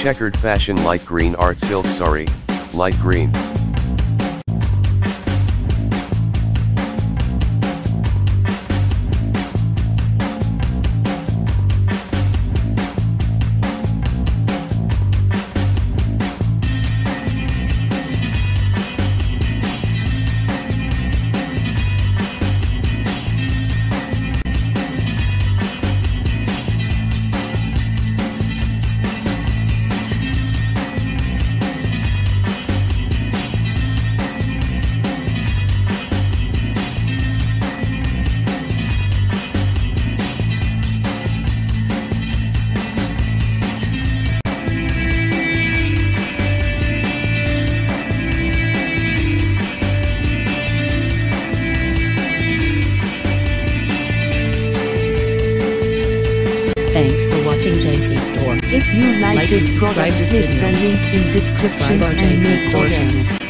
Checkered fashion light green art silk sari, light green. Thanks for watching JP Store. If you like, Like this product, hit the link in description and make Store order.